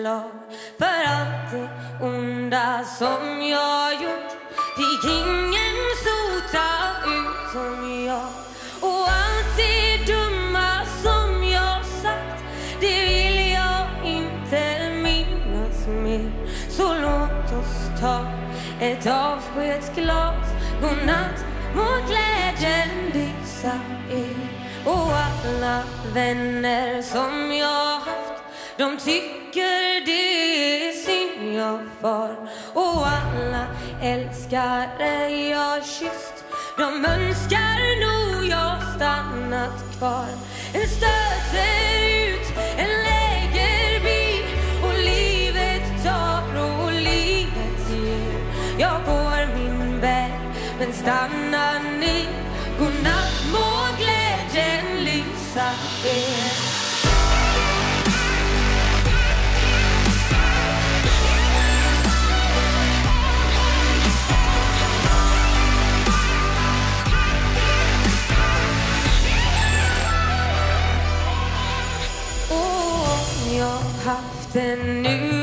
slag för allt det onda som jag gjort. Fick ingen sota utom jag. Och allt det dumma som jag sagt det vill jag inte minnas mer. Så låt oss ta ett avskedsglas. Godnatt må glädjen lysa er. Och alla vänner som jag haft de tycker det är synd jag far. Och alla älskare jag kysst. De önskar nog jag stannat kvar. En stöter ut, en lägerbil och livet tar och livet ger. Jag går min väg men stannar haft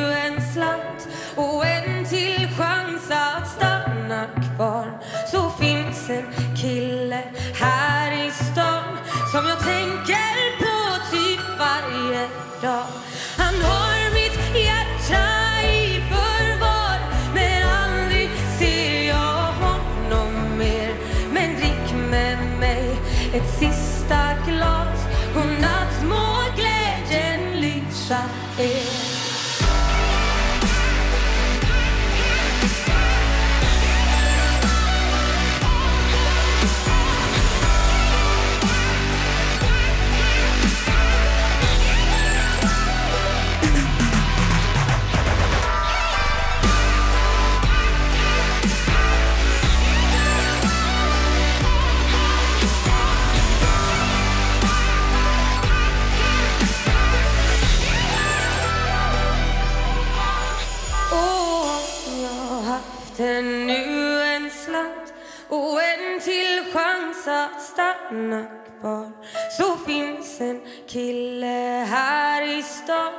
har nu en slant och en till chans att stanna kvar. Så finns en kille här i stan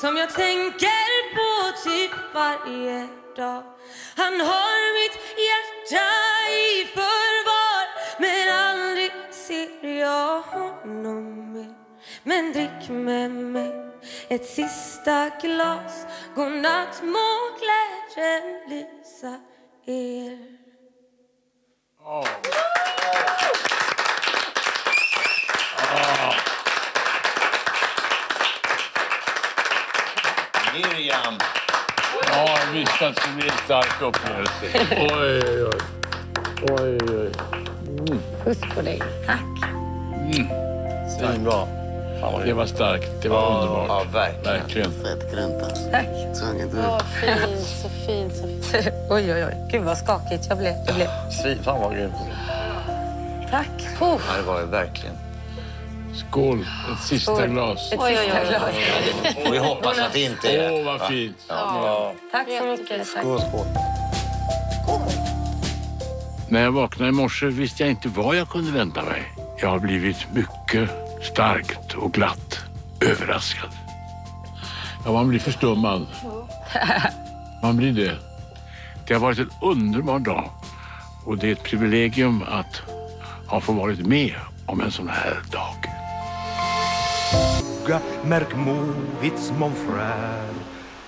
som jag tänker på typ varje dag. Han har mitt hjärta i förvar men aldrig ser jag honom mer. Men drick med mig ett sista glas. Godnatt må glädjen lysa er Miriam. Ja, jag visste att det skulle bli en stark upplevelse. Oj, oj, oj. Oj, oj. Puss på dig. Tack. Svinbra. Fan vad Det var starkt. Det var Ja, underbart. ja, verkligen. verkligen. Fett grymt alltså. Tack. Du. Åh, fint, så fint, så fint. oj, oj, oj. Gud vad skakigt jag blev. Jag blev. Svin, fan vad grymt. Tack. Oh, Ja, det var det verkligen. Skål. Ett sista Skål. glas. ett sista glas. Och vi hoppas att det inte är Åh, rätt. vad va? fint. Ja. Tack så mycket. Skål, skål. När jag vaknade i morse visste jag inte vad jag kunde vänta mig. Jag har blivit mycket starkt och glatt överraskad. Ja, man blir förstummad. Man blir det. Det har varit en underbar dag och det är ett privilegium att ha fått varit med om en sån här dag. märkmodigt som om frän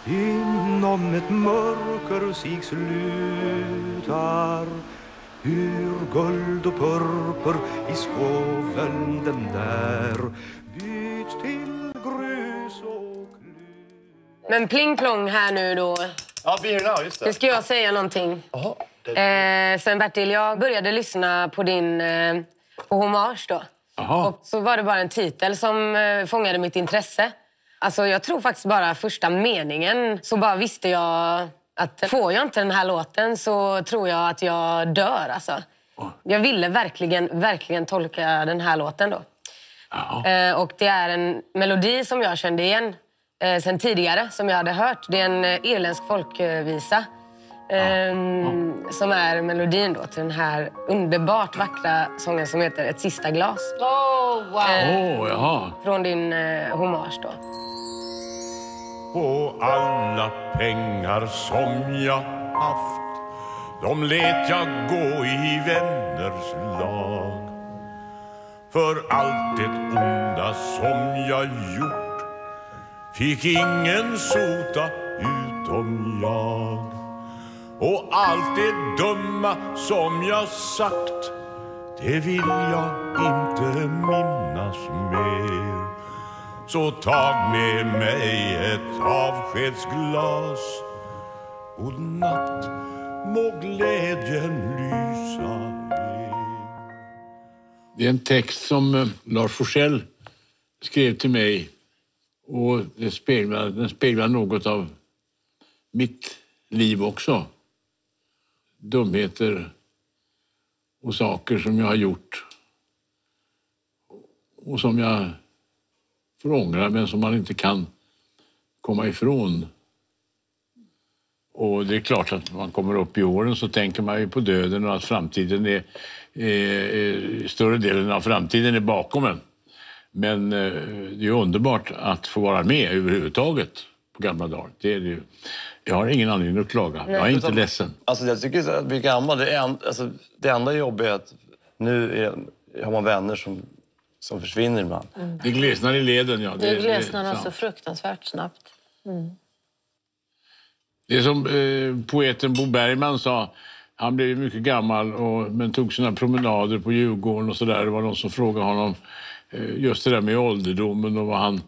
inom ett mörker sig slutar ur guld och purpur i skoveln den där byts till grus och klut Men pling plong här nu då. Ja, Birna, just Nu det. ska jag säga någonting. Jaha, det- Eh, Sven-Bertil, jag började lyssna på din eh, på Hommage då. Jaha. Och så var det bara en titel som eh, fångade mitt intresse. Alltså jag tror faktiskt bara första meningen så bara visste jag att får jag inte den här låten så tror jag att jag dör alltså. Jag ville verkligen, verkligen tolka den här låten då. Eh, och det är en melodi som jag kände igen eh, sen tidigare, som jag hade hört. Det är en eh, irländsk folkvisa. ehm, Som är melodin då till den här underbart vackra sången som heter Ett sista glas. Oh, wow. Åh, jaha. Från din eh, hommage då. Och alla pengar som jag haft. De lät jag gå i vänners lag. För allt det onda som jag gjort fick ingen sota utom jag. Och allt det dumma som jag sagt det vill jag inte minnas mer. Så tag med mig ett avskedsglas God natt, må glädjen lysa er Det är en text som eh, Lars Forssell skrev till mig och den speglar, den speglar något av mitt liv också. Dumheter och saker som jag har gjort och som jag får ångra men som man inte kan komma ifrån. Och det är klart att när man kommer upp i åren så tänker man ju på döden och att framtiden är, är större delen av framtiden är bakom en. Men eh, det är underbart att få vara med överhuvudtaget på gamla dagar. Det är det ju. Jag har ingen anledning att klaga. Jag är inte ledsen. Alltså jag tycker att bli gammal, det, är en, alltså, det enda jobbiga är att nu är, har man vänner som, som försvinner ibland. Det glesnar i leden, ja. Det glesnar är alltså sant. fruktansvärt snabbt. Det är som eh, poeten Bo Bergman sa. Han blev mycket gammal och, men tog sina promenader på Djurgården och sådär. Det var någon som frågade honom eh, just det där med ålderdomen och vad han,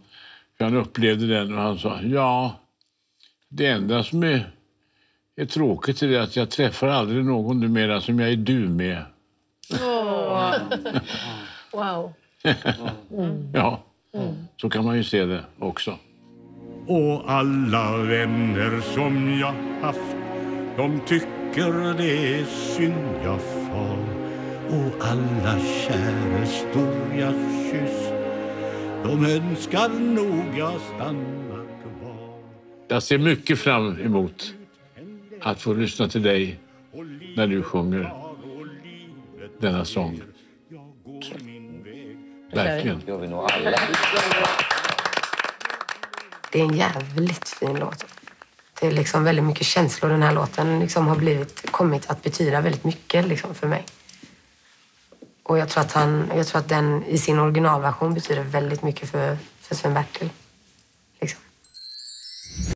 hur han upplevde den. Och han sa ja, det enda som är, är tråkigt är det att jag träffar aldrig någon numera som jag är du med. Wow. Ja, så kan man ju se det också. Och alla vänner som jag haft De tycker det är synd jag far Och alla kärestor jag kysst De önskar nog jag stannar kvar Jag ser mycket fram emot att få lyssna till dig när du sjunger denna sång. Verkligen. Det gör vi nog alla. Det är en jävligt fin låt. Det är liksom väldigt mycket känslor. Den här låten liksom har blivit, kommit att betyda väldigt mycket liksom för mig. Och jag tror, att han, jag tror att den i sin originalversion betyder väldigt mycket för, för Sven-Bertil.